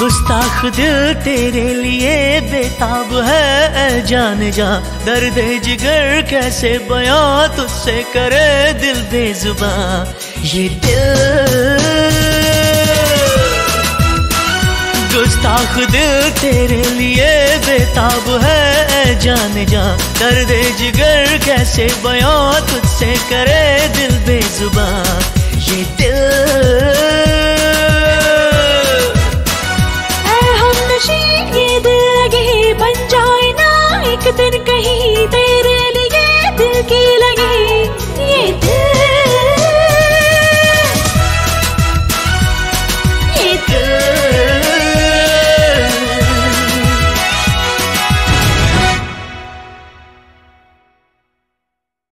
गुस्ताख दिल तेरे लिए बेताब है जान जा। दर्द जिगर, कैसे बयां तुझसे करे दिल बेजुबा। ये दिल गुस्ताख दिल तेरे लिए बेताब है जान जा। दर्द जिगर, कैसे बयां तुझसे करे दिल बेजुबा। दिन कहीं तेरे लिए दिल की लगी। ये दिल